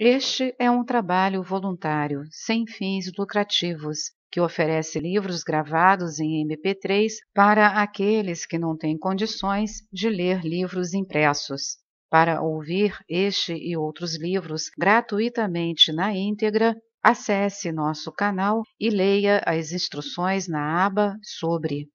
Este é um trabalho voluntário, sem fins lucrativos, que oferece livros gravados em MP3 para aqueles que não têm condições de ler livros impressos. Para ouvir este e outros livros gratuitamente na íntegra, acesse nosso canal e leia as instruções na aba Sobre.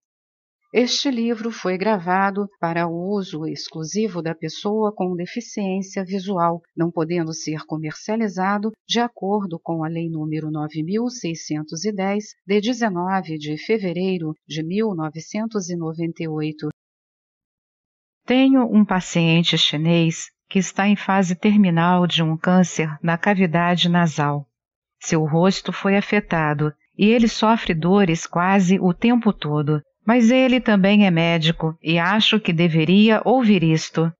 Este livro foi gravado para o uso exclusivo da pessoa com deficiência visual, não podendo ser comercializado de acordo com a Lei nº 9.610, de 19 de fevereiro de 1998. Tenho um paciente chinês que está em fase terminal de um câncer na cavidade nasal. Seu rosto foi afetado e ele sofre dores quase o tempo todo mas ele também é médico e acho que deveria ouvir isto.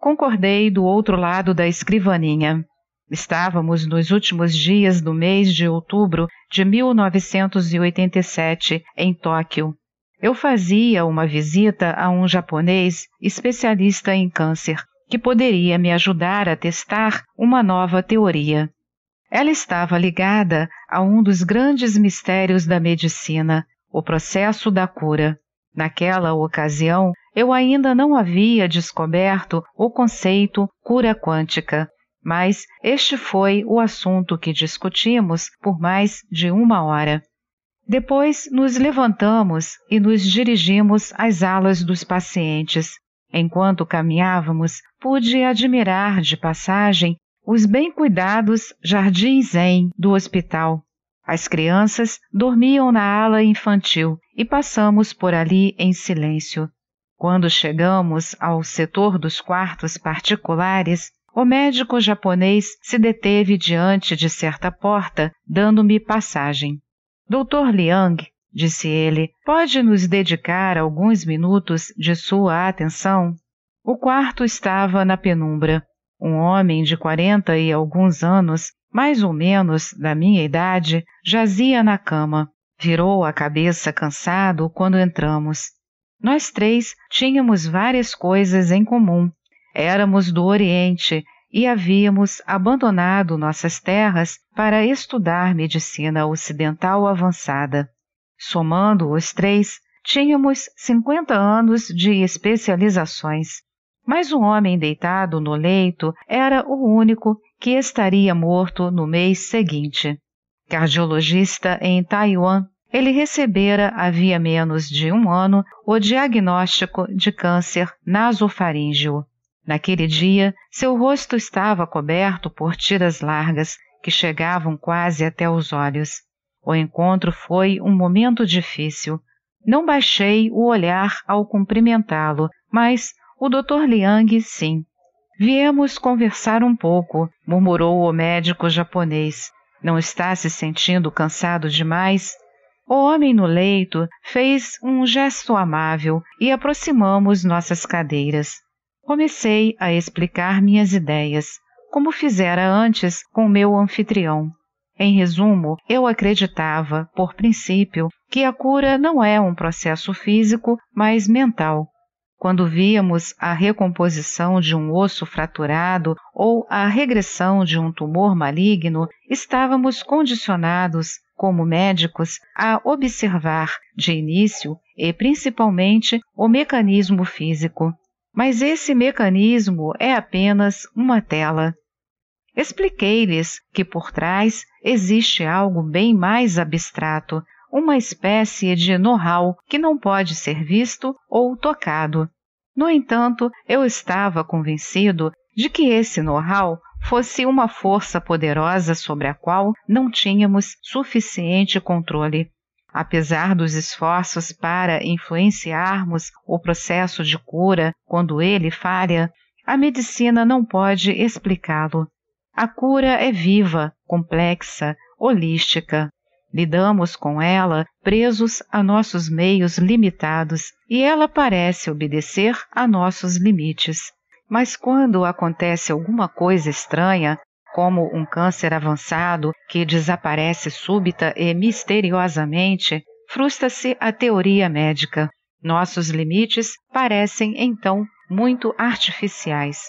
Concordei do outro lado da escrivaninha. Estávamos nos últimos dias do mês de outubro de 1987 em Tóquio. Eu fazia uma visita a um japonês especialista em câncer que poderia me ajudar a testar uma nova teoria. Ela estava ligada a um dos grandes mistérios da medicina, o processo da cura. Naquela ocasião, eu ainda não havia descoberto o conceito cura quântica, mas este foi o assunto que discutimos por mais de uma hora. Depois nos levantamos e nos dirigimos às alas dos pacientes. Enquanto caminhávamos, pude admirar de passagem os bem cuidados jardins zen do hospital. As crianças dormiam na ala infantil e passamos por ali em silêncio. Quando chegamos ao setor dos quartos particulares, o médico japonês se deteve diante de certa porta, dando-me passagem. Doutor Liang, disse ele, pode nos dedicar alguns minutos de sua atenção? O quarto estava na penumbra. Um homem de quarenta e alguns anos mais ou menos da minha idade, jazia na cama. Virou a cabeça cansado quando entramos. Nós três tínhamos várias coisas em comum. Éramos do Oriente e havíamos abandonado nossas terras para estudar medicina ocidental avançada. Somando os três, tínhamos 50 anos de especializações. Mas o homem deitado no leito era o único que estaria morto no mês seguinte. Cardiologista em Taiwan, ele recebera havia menos de um ano o diagnóstico de câncer nasofaríngeo. Naquele dia, seu rosto estava coberto por tiras largas que chegavam quase até os olhos. O encontro foi um momento difícil. Não baixei o olhar ao cumprimentá-lo, mas o Dr. Liang sim. Viemos conversar um pouco, murmurou o médico japonês. Não está se sentindo cansado demais? O homem no leito fez um gesto amável e aproximamos nossas cadeiras. Comecei a explicar minhas ideias, como fizera antes com meu anfitrião. Em resumo, eu acreditava, por princípio, que a cura não é um processo físico, mas mental. Quando víamos a recomposição de um osso fraturado ou a regressão de um tumor maligno, estávamos condicionados, como médicos, a observar, de início e principalmente, o mecanismo físico. Mas esse mecanismo é apenas uma tela. Expliquei-lhes que por trás existe algo bem mais abstrato, uma espécie de know-how que não pode ser visto ou tocado. No entanto, eu estava convencido de que esse know-how fosse uma força poderosa sobre a qual não tínhamos suficiente controle. Apesar dos esforços para influenciarmos o processo de cura quando ele falha, a medicina não pode explicá-lo. A cura é viva, complexa, holística. Lidamos com ela presos a nossos meios limitados e ela parece obedecer a nossos limites. Mas quando acontece alguma coisa estranha, como um câncer avançado que desaparece súbita e misteriosamente, frustra-se a teoria médica. Nossos limites parecem então muito artificiais.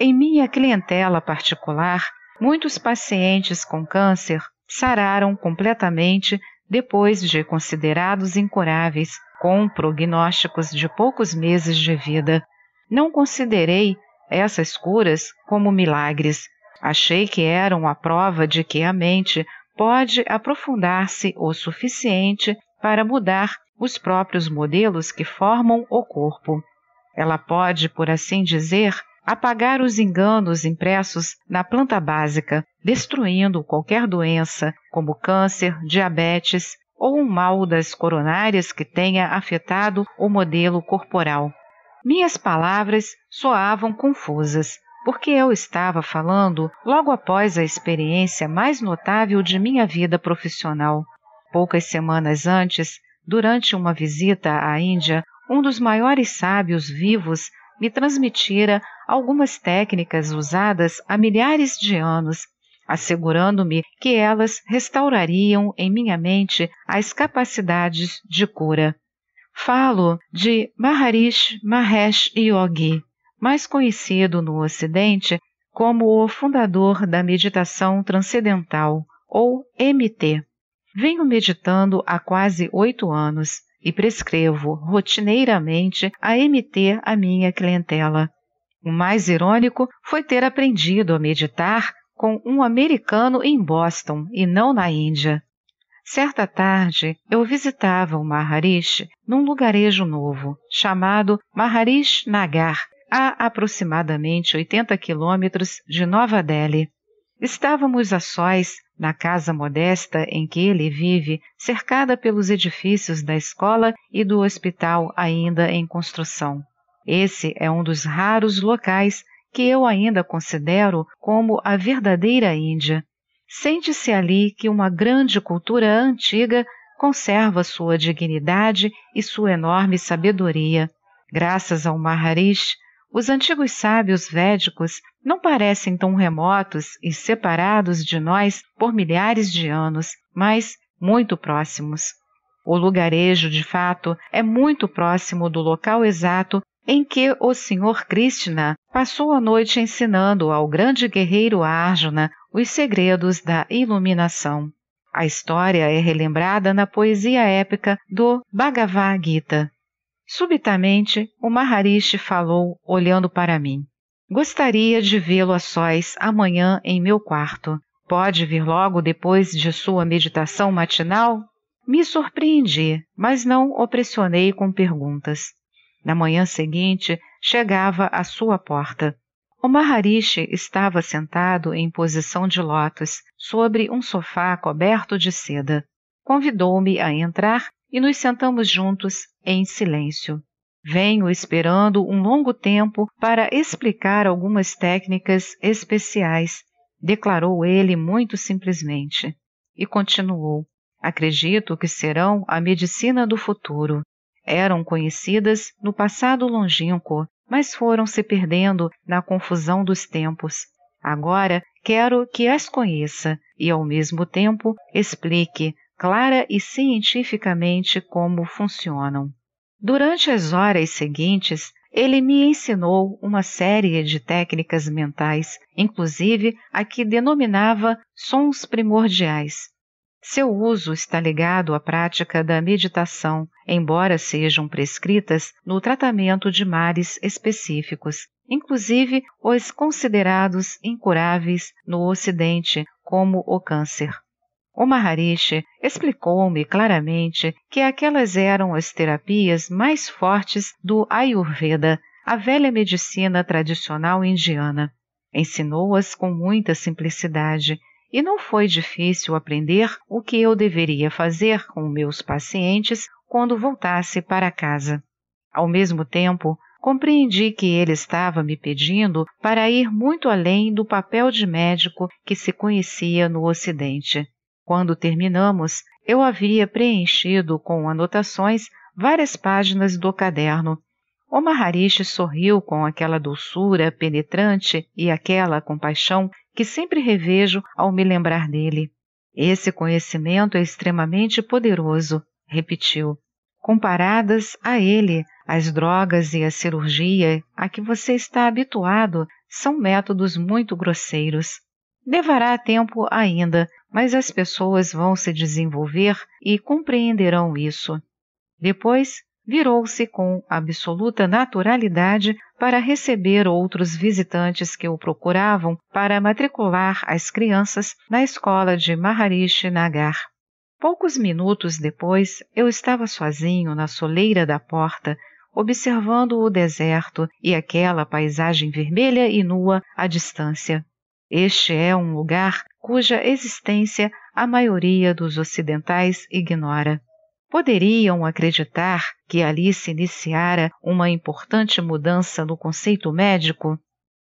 Em minha clientela particular, muitos pacientes com câncer sararam completamente depois de considerados incuráveis, com prognósticos de poucos meses de vida. Não considerei essas curas como milagres. Achei que eram a prova de que a mente pode aprofundar-se o suficiente para mudar os próprios modelos que formam o corpo. Ela pode, por assim dizer, apagar os enganos impressos na planta básica, destruindo qualquer doença, como câncer, diabetes ou um mal das coronárias que tenha afetado o modelo corporal. Minhas palavras soavam confusas, porque eu estava falando logo após a experiência mais notável de minha vida profissional. Poucas semanas antes, durante uma visita à Índia, um dos maiores sábios vivos me transmitira algumas técnicas usadas há milhares de anos, assegurando-me que elas restaurariam em minha mente as capacidades de cura. Falo de Maharishi Mahesh Yogi, mais conhecido no Ocidente como o fundador da meditação transcendental, ou MT. Venho meditando há quase oito anos e prescrevo rotineiramente a MT à minha clientela. O mais irônico foi ter aprendido a meditar com um americano em Boston e não na Índia. Certa tarde, eu visitava o Maharishi num lugarejo novo, chamado Maharish Nagar, a aproximadamente 80 quilômetros de Nova Delhi. Estávamos a sós na casa modesta em que ele vive, cercada pelos edifícios da escola e do hospital ainda em construção. Esse é um dos raros locais que eu ainda considero como a verdadeira Índia. Sente-se ali que uma grande cultura antiga conserva sua dignidade e sua enorme sabedoria. Graças ao Maharishi, os antigos sábios védicos não parecem tão remotos e separados de nós por milhares de anos, mas muito próximos. O lugarejo, de fato, é muito próximo do local exato em que o Sr. Krishna passou a noite ensinando ao grande guerreiro Arjuna os segredos da iluminação. A história é relembrada na poesia épica do Bhagavad Gita. Subitamente, o Maharishi falou, olhando para mim. Gostaria de vê-lo a sós amanhã em meu quarto. Pode vir logo depois de sua meditação matinal? Me surpreendi, mas não o pressionei com perguntas. Na manhã seguinte, chegava à sua porta. O Maharishi estava sentado em posição de lótus, sobre um sofá coberto de seda. Convidou-me a entrar e nos sentamos juntos em silêncio. Venho esperando um longo tempo para explicar algumas técnicas especiais, declarou ele muito simplesmente. E continuou: Acredito que serão a medicina do futuro. Eram conhecidas no passado longínquo, mas foram se perdendo na confusão dos tempos. Agora quero que as conheça e, ao mesmo tempo, explique clara e cientificamente como funcionam. Durante as horas seguintes, ele me ensinou uma série de técnicas mentais, inclusive a que denominava sons primordiais. Seu uso está ligado à prática da meditação, embora sejam prescritas no tratamento de males específicos, inclusive os considerados incuráveis no Ocidente, como o câncer. O Maharishi explicou-me claramente que aquelas eram as terapias mais fortes do Ayurveda, a velha medicina tradicional indiana. Ensinou-as com muita simplicidade e não foi difícil aprender o que eu deveria fazer com meus pacientes quando voltasse para casa. Ao mesmo tempo, compreendi que ele estava me pedindo para ir muito além do papel de médico que se conhecia no Ocidente. Quando terminamos, eu havia preenchido com anotações várias páginas do caderno. O Maharishi sorriu com aquela doçura penetrante e aquela compaixão que sempre revejo ao me lembrar dele. Esse conhecimento é extremamente poderoso, repetiu. Comparadas a ele, as drogas e a cirurgia a que você está habituado são métodos muito grosseiros. Levará tempo ainda, mas as pessoas vão se desenvolver e compreenderão isso. Depois, virou-se com absoluta naturalidade para receber outros visitantes que o procuravam para matricular as crianças na escola de Maharishi Nagar. Poucos minutos depois, eu estava sozinho na soleira da porta, observando o deserto e aquela paisagem vermelha e nua à distância. Este é um lugar cuja existência a maioria dos ocidentais ignora. Poderiam acreditar que ali se iniciara uma importante mudança no conceito médico?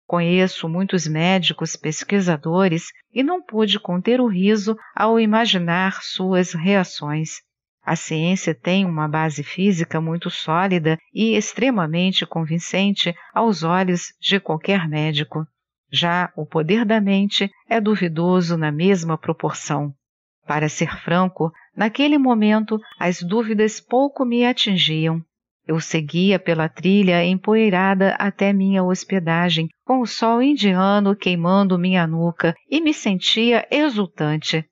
Conheço muitos médicos pesquisadores e não pude conter o riso ao imaginar suas reações. A ciência tem uma base física muito sólida e extremamente convincente aos olhos de qualquer médico. Já o poder da mente é duvidoso na mesma proporção. Para ser franco, naquele momento as dúvidas pouco me atingiam. Eu seguia pela trilha empoeirada até minha hospedagem, com o sol indiano queimando minha nuca, e me sentia exultante.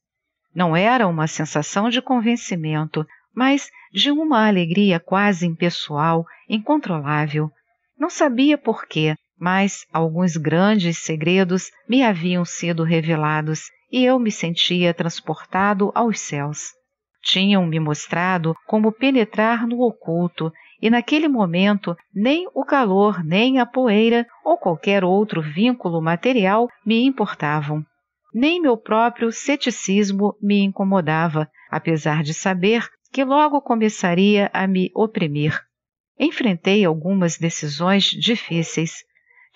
Não era uma sensação de convencimento, mas de uma alegria quase impessoal, incontrolável. Não sabia por quê, mas alguns grandes segredos me haviam sido revelados e eu me sentia transportado aos céus. Tinham me mostrado como penetrar no oculto, e naquele momento nem o calor, nem a poeira ou qualquer outro vínculo material me importavam. Nem meu próprio ceticismo me incomodava, apesar de saber que logo começaria a me oprimir. Enfrentei algumas decisões difíceis,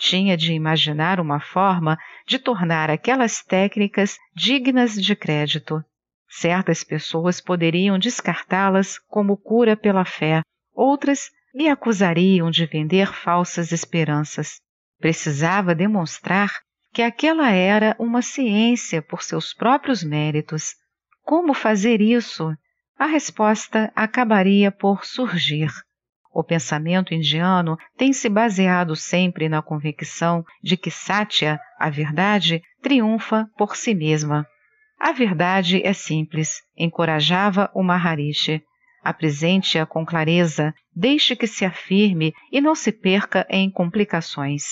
tinha de imaginar uma forma de tornar aquelas técnicas dignas de crédito. Certas pessoas poderiam descartá-las como cura pela fé, outras me acusariam de vender falsas esperanças. Precisava demonstrar que aquela era uma ciência por seus próprios méritos. Como fazer isso? A resposta acabaria por surgir. O pensamento indiano tem se baseado sempre na convicção de que Satya, a verdade, triunfa por si mesma. A verdade é simples, encorajava o Maharishi. Apresente-a com clareza, deixe que se afirme e não se perca em complicações.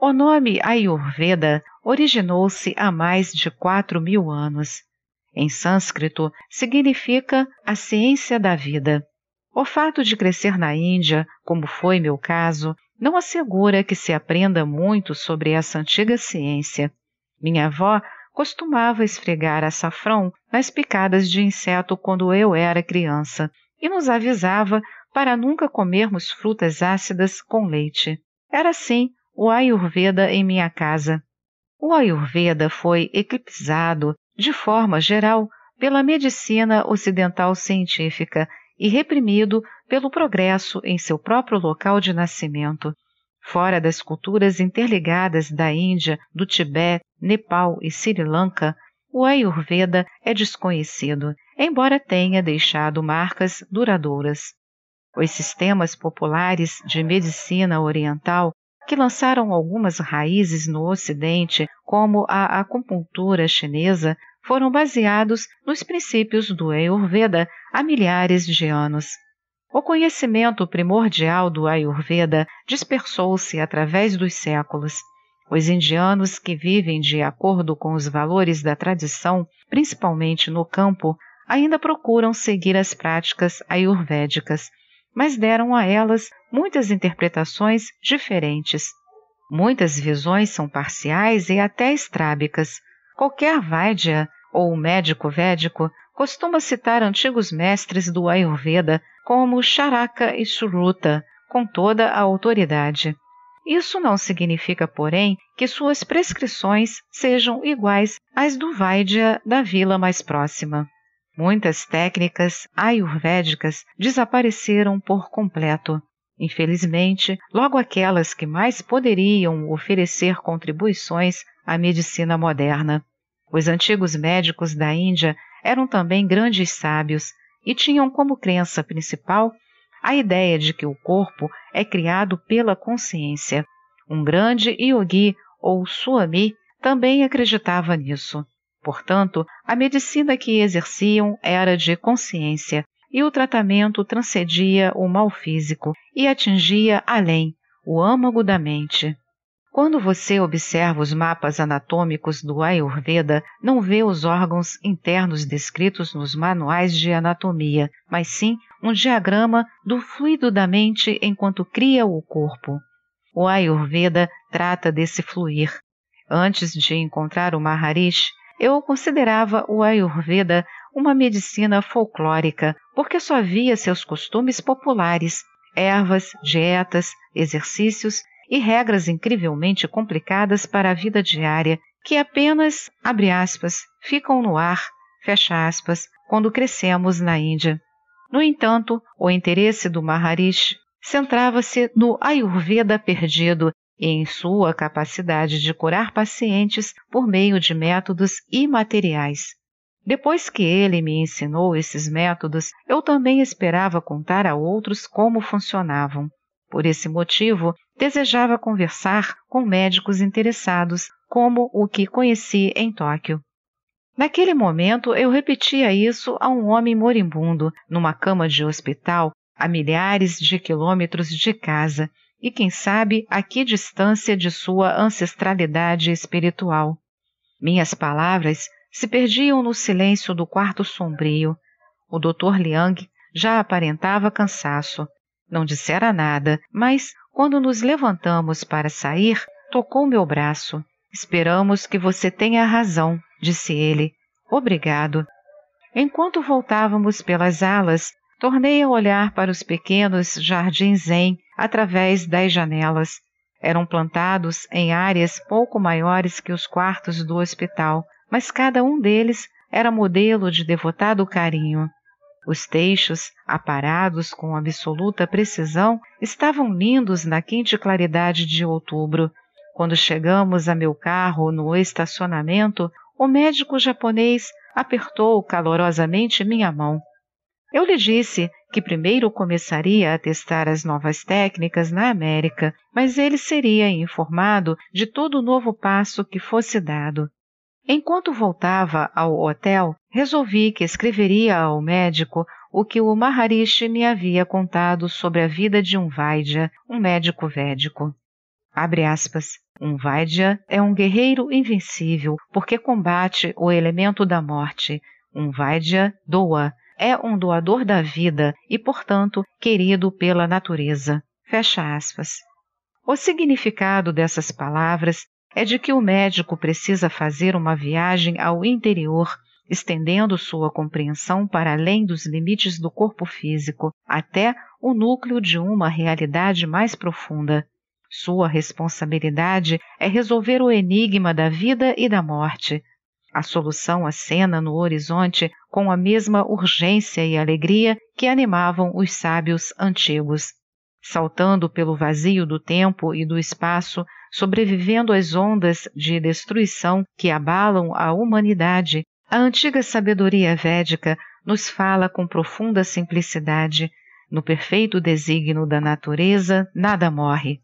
O nome Ayurveda originou-se há mais de quatro mil anos. Em sânscrito, significa a ciência da vida. O fato de crescer na Índia, como foi meu caso, não assegura que se aprenda muito sobre essa antiga ciência. Minha avó costumava esfregar açafrão nas picadas de inseto quando eu era criança e nos avisava para nunca comermos frutas ácidas com leite. Era assim o Ayurveda em minha casa. O Ayurveda foi eclipsado, de forma geral, pela medicina ocidental científica e reprimido pelo progresso em seu próprio local de nascimento. Fora das culturas interligadas da Índia, do Tibete, Nepal e Sri Lanka, o Ayurveda é desconhecido, embora tenha deixado marcas duradouras. Os sistemas populares de medicina oriental, que lançaram algumas raízes no Ocidente, como a acupuntura chinesa, foram baseados nos princípios do Ayurveda há milhares de anos. O conhecimento primordial do Ayurveda dispersou-se através dos séculos. Os indianos que vivem de acordo com os valores da tradição, principalmente no campo, ainda procuram seguir as práticas ayurvédicas, mas deram a elas muitas interpretações diferentes. Muitas visões são parciais e até estrábicas, Qualquer Vaidya ou médico védico costuma citar antigos mestres do Ayurveda como Charaka e Suruta, com toda a autoridade. Isso não significa, porém, que suas prescrições sejam iguais às do Vaidya da vila mais próxima. Muitas técnicas ayurvédicas desapareceram por completo. Infelizmente, logo aquelas que mais poderiam oferecer contribuições à medicina moderna. Os antigos médicos da Índia eram também grandes sábios e tinham como crença principal a ideia de que o corpo é criado pela consciência. Um grande yogi ou swami também acreditava nisso. Portanto, a medicina que exerciam era de consciência e o tratamento transcendia o mal físico e atingia além o âmago da mente. Quando você observa os mapas anatômicos do Ayurveda, não vê os órgãos internos descritos nos manuais de anatomia, mas sim um diagrama do fluido da mente enquanto cria o corpo. O Ayurveda trata desse fluir. Antes de encontrar o Maharishi, eu considerava o Ayurveda uma medicina folclórica, porque só via seus costumes populares, ervas, dietas, exercícios e regras incrivelmente complicadas para a vida diária que apenas, abre aspas, ficam no ar, fecha aspas, quando crescemos na Índia. No entanto, o interesse do Maharishi centrava-se no Ayurveda perdido e em sua capacidade de curar pacientes por meio de métodos imateriais. Depois que ele me ensinou esses métodos, eu também esperava contar a outros como funcionavam. Por esse motivo, desejava conversar com médicos interessados, como o que conheci em Tóquio. Naquele momento, eu repetia isso a um homem moribundo, numa cama de hospital, a milhares de quilômetros de casa, e quem sabe a que distância de sua ancestralidade espiritual. Minhas palavras se perdiam no silêncio do quarto sombrio. O Dr. Liang já aparentava cansaço. Não dissera nada, mas, quando nos levantamos para sair, tocou meu braço. Esperamos que você tenha razão, disse ele. Obrigado. Enquanto voltávamos pelas alas, tornei a olhar para os pequenos jardins zen através das janelas. Eram plantados em áreas pouco maiores que os quartos do hospital, mas cada um deles era modelo de devotado carinho. Os teixos, aparados com absoluta precisão, estavam lindos na quente claridade de outubro. Quando chegamos a meu carro no estacionamento, o médico japonês apertou calorosamente minha mão. Eu lhe disse que primeiro começaria a testar as novas técnicas na América, mas ele seria informado de todo o novo passo que fosse dado. Enquanto voltava ao hotel, resolvi que escreveria ao médico o que o Maharishi me havia contado sobre a vida de um Vaidya, um médico védico. Abre aspas. Um Vaidya é um guerreiro invencível porque combate o elemento da morte. Um Vaidya doa, é um doador da vida e, portanto, querido pela natureza. Fecha aspas. O significado dessas palavras é de que o médico precisa fazer uma viagem ao interior, estendendo sua compreensão para além dos limites do corpo físico, até o núcleo de uma realidade mais profunda. Sua responsabilidade é resolver o enigma da vida e da morte. A solução acena no horizonte com a mesma urgência e alegria que animavam os sábios antigos. Saltando pelo vazio do tempo e do espaço, sobrevivendo às ondas de destruição que abalam a humanidade, a antiga sabedoria védica nos fala com profunda simplicidade: no perfeito desígnio da natureza, nada morre.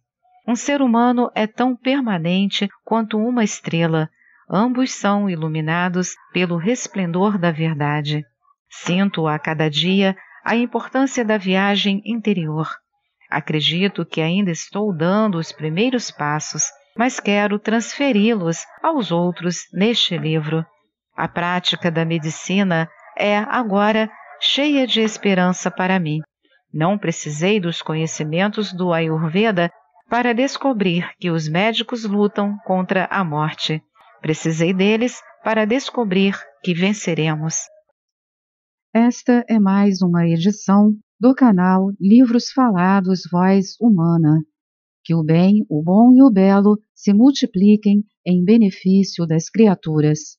Um ser humano é tão permanente quanto uma estrela, ambos são iluminados pelo resplendor da verdade. Sinto a cada dia a importância da viagem interior. Acredito que ainda estou dando os primeiros passos, mas quero transferi-los aos outros neste livro. A prática da medicina é agora cheia de esperança para mim. Não precisei dos conhecimentos do Ayurveda para descobrir que os médicos lutam contra a morte. Precisei deles para descobrir que venceremos. Esta é mais uma edição do canal Livros Falados Voz Humana. Que o bem, o bom e o belo se multipliquem em benefício das criaturas.